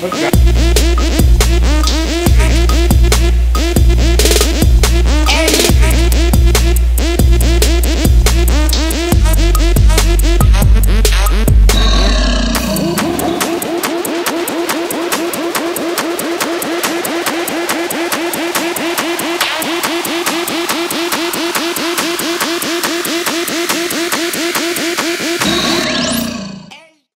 Con los terroristas. El